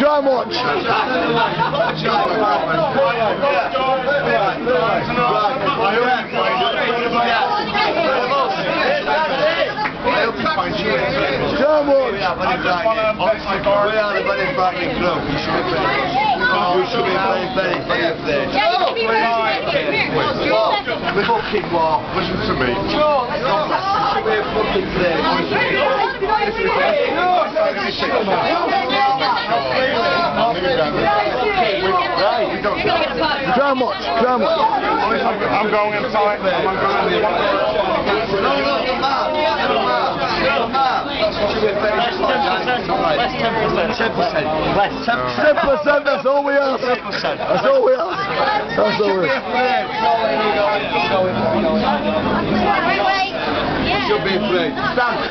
Go and watch. Go and watch. We are the very frightening club. You should be playing. We should be playing very, very afraid. The fucking war. Listen to me. You should be a fucking Right, you don't Go and watch. Go and watch. I'm going inside. Ten percent. Ten percent. That's all we ask. That's all we ask. That's all we ask. Should be afraid. Stand.